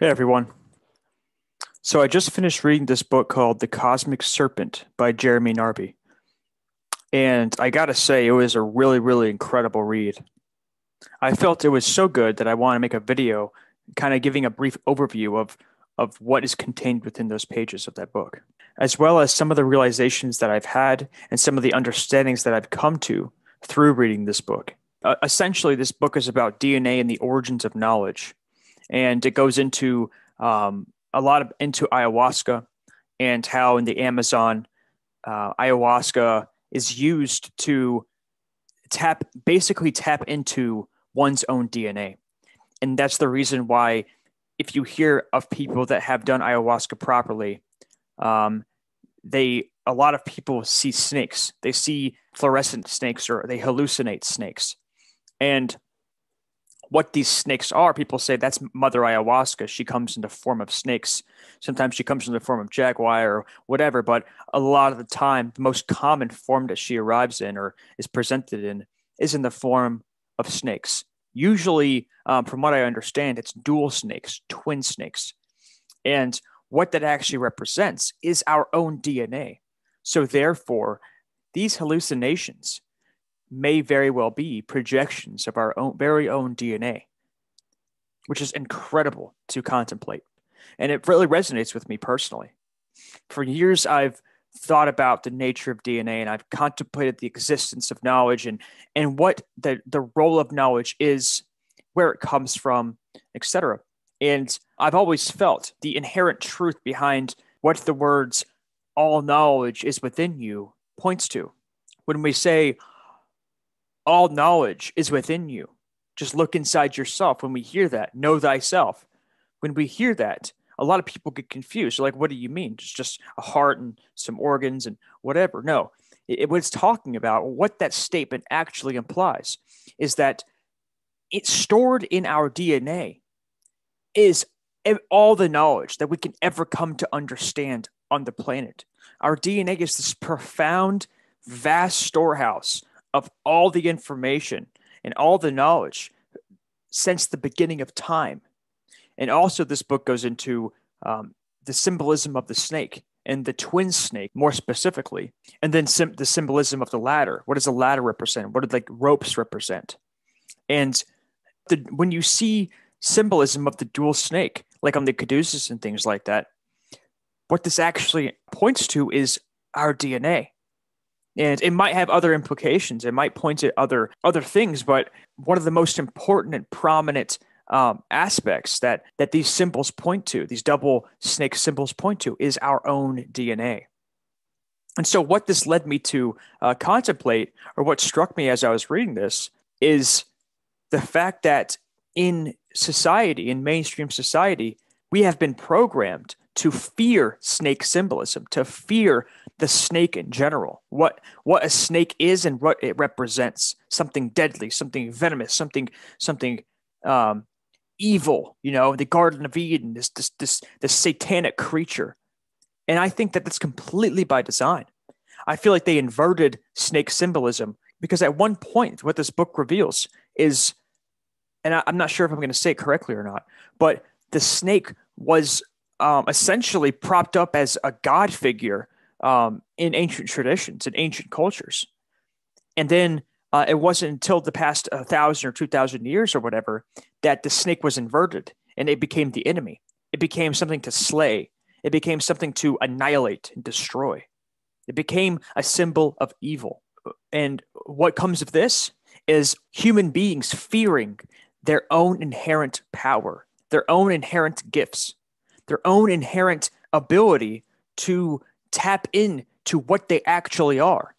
Hey everyone. So I just finished reading this book called The Cosmic Serpent by Jeremy Narby. And I got to say, it was a really, really incredible read. I felt it was so good that I want to make a video kind of giving a brief overview of, of what is contained within those pages of that book, as well as some of the realizations that I've had and some of the understandings that I've come to through reading this book. Uh, essentially, this book is about DNA and the origins of knowledge and it goes into um, a lot of into ayahuasca and how in the Amazon uh, ayahuasca is used to tap basically tap into one's own DNA, and that's the reason why if you hear of people that have done ayahuasca properly, um, they a lot of people see snakes. They see fluorescent snakes or they hallucinate snakes, and what these snakes are. People say that's Mother Ayahuasca. She comes in the form of snakes. Sometimes she comes in the form of jaguar or whatever. But a lot of the time, the most common form that she arrives in or is presented in is in the form of snakes. Usually, um, from what I understand, it's dual snakes, twin snakes. And what that actually represents is our own DNA. So, therefore, these hallucinations may very well be projections of our own very own DNA, which is incredible to contemplate. And it really resonates with me personally. For years, I've thought about the nature of DNA and I've contemplated the existence of knowledge and, and what the, the role of knowledge is, where it comes from, etc. And I've always felt the inherent truth behind what the words all knowledge is within you points to. When we say all knowledge is within you. Just look inside yourself. When we hear that, know thyself. When we hear that, a lot of people get confused. They're like, what do you mean? It's just a heart and some organs and whatever. No, it, what it's talking about, what that statement actually implies, is that it's stored in our DNA is all the knowledge that we can ever come to understand on the planet. Our DNA is this profound, vast storehouse of all the information and all the knowledge since the beginning of time. And also, this book goes into um, the symbolism of the snake and the twin snake more specifically, and then sim- the symbolism of the ladder. What does the ladder represent? What do like ropes represent? And the, when you see symbolism of the dual snake, like on the caduceus and things like that, what this actually points to is our DNA and it might have other implications. It might point to other other things but one of the most important and prominent um, aspects that that these symbols point to these double snake symbols point to is our own dna and so what this led me to uh, contemplate or what struck me as i was reading this is the fact that in society in mainstream society we have been programmed to fear snake symbolism, to fear the snake in general, what what a snake is and what it represents, something deadly, something venomous, something something um, evil. You know, the Garden of Eden, this this this this satanic creature, and I think that that's completely by design. I feel like they inverted snake symbolism because at one point, what this book reveals is, and I, I'm not sure if I'm going to say it correctly or not, but the snake was um, essentially propped up as a god figure um, in ancient traditions and ancient cultures. And then uh, it wasn't until the past a thousand or two thousand years or whatever that the snake was inverted and it became the enemy. It became something to slay. It became something to annihilate and destroy. It became a symbol of evil. And what comes of this is human beings fearing their own inherent power, their own inherent gifts, their own inherent ability to tap in to what they actually are.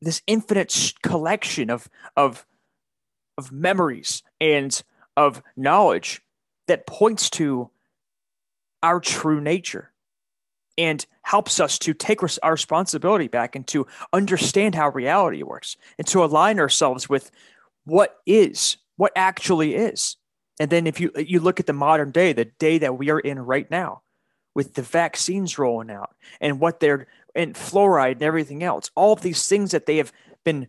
This infinite collection of of of memories and of knowledge that points to our true nature and helps us to take our responsibility back and to understand how reality works and to align ourselves with what is, what actually is. And then if you you look at the modern day, the day that we are in right now, with the vaccines rolling out and what they're and fluoride and everything else, all of these things that they have been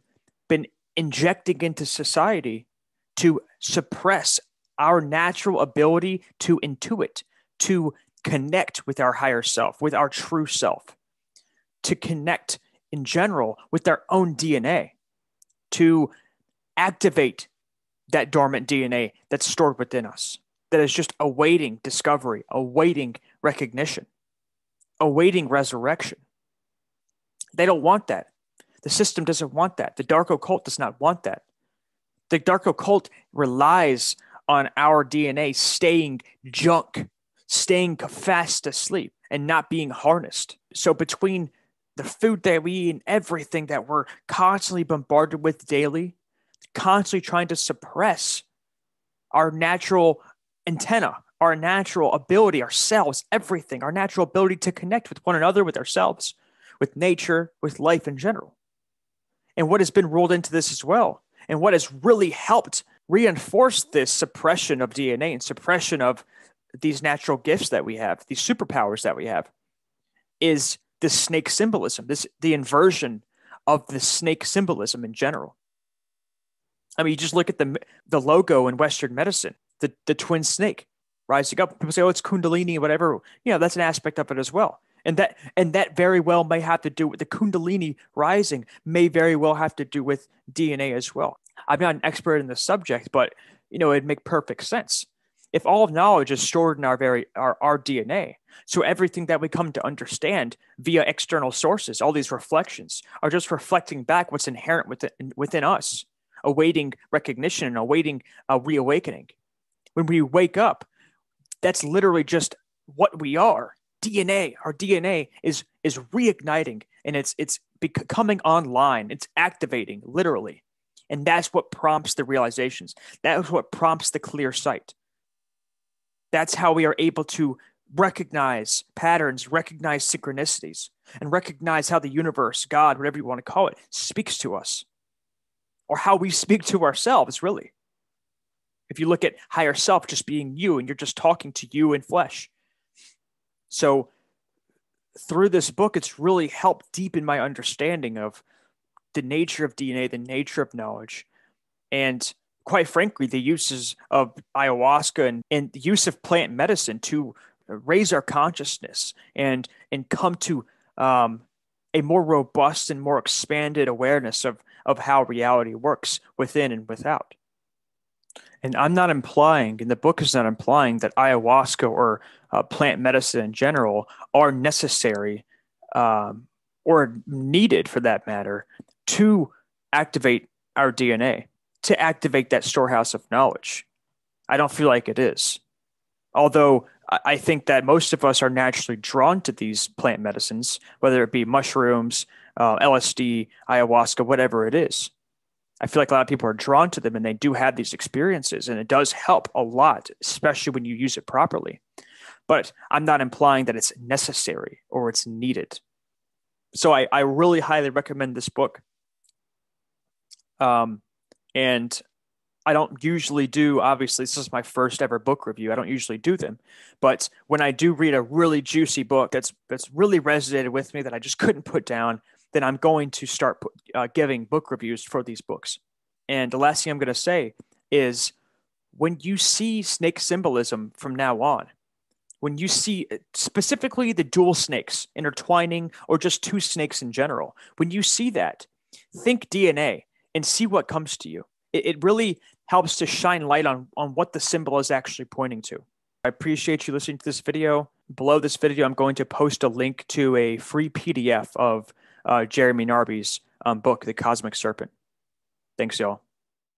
been injecting into society to suppress our natural ability to intuit, to connect with our higher self, with our true self, to connect in general with our own DNA, to activate that dormant DNA that's stored within us, that is just awaiting discovery, awaiting recognition, awaiting resurrection. They don't want that. The system doesn't want that. The dark occult does not want that. The dark occult relies on our DNA staying junk, staying fast asleep, and not being harnessed. So, between the food that we eat and everything that we're constantly bombarded with daily, constantly trying to suppress our natural antenna, our natural ability, ourselves, everything, our natural ability to connect with one another, with ourselves, with nature, with life in general. And what has been rolled into this as well, and what has really helped reinforce this suppression of DNA and suppression of these natural gifts that we have, these superpowers that we have, is the snake symbolism, this the inversion of the snake symbolism in general. I mean, you just look at the the logo in Western medicine, the the twin snake rising up. People say, "Oh, it's Kundalini, whatever." You know, that's an aspect of it as well, and that and that very well may have to do with the Kundalini rising. May very well have to do with DNA as well. I'm not an expert in the subject, but you know, it'd make perfect sense if all of knowledge is stored in our very our, our DNA. So everything that we come to understand via external sources, all these reflections, are just reflecting back what's inherent within within us awaiting recognition and awaiting a reawakening. When we wake up, that's literally just what we are. DNA, our DNA is is reigniting and it's it's becoming online. It's activating literally. And that's what prompts the realizations. That's what prompts the clear sight. That's how we are able to recognize patterns, recognize synchronicities, and recognize how the universe, God, whatever you want to call it, speaks to us or how we speak to ourselves, really. If you look at higher self just being you and you're just talking to you in flesh. So, through this book, it's really helped deepen my understanding of the nature of DNA, the nature of knowledge, and quite frankly, the uses of ayahuasca and, and the use of plant medicine to raise our consciousness and and come to um, a more robust and more expanded awareness of of how reality works within and without. And I'm not implying, and the book is not implying that ayahuasca or uh, plant medicine in general are necessary um, or needed for that matter to activate our DNA, to activate that storehouse of knowledge. I don't feel like it is. Although I think that most of us are naturally drawn to these plant medicines, whether it be mushrooms, uh, LSD, ayahuasca, whatever it is. I feel like a lot of people are drawn to them and they do have these experiences, and it does help a lot, especially when you use it properly. But I'm not implying that it's necessary or it's needed. So I, I really highly recommend this book. Um, and I don't usually do, obviously, this is my first ever book review. I don't usually do them. But when I do read a really juicy book that's that's really resonated with me that I just couldn't put down, then I'm going to start uh, giving book reviews for these books. And the last thing I'm going to say is when you see snake symbolism from now on, when you see uh, specifically the dual snakes intertwining or just two snakes in general, when you see that, think DNA and see what comes to you. It, it really helps to shine light on, on what the symbol is actually pointing to. I appreciate you listening to this video. Below this video, I'm going to post a link to a free PDF of uh, Jeremy Narby's um, book, The Cosmic Serpent. Thanks, y'all.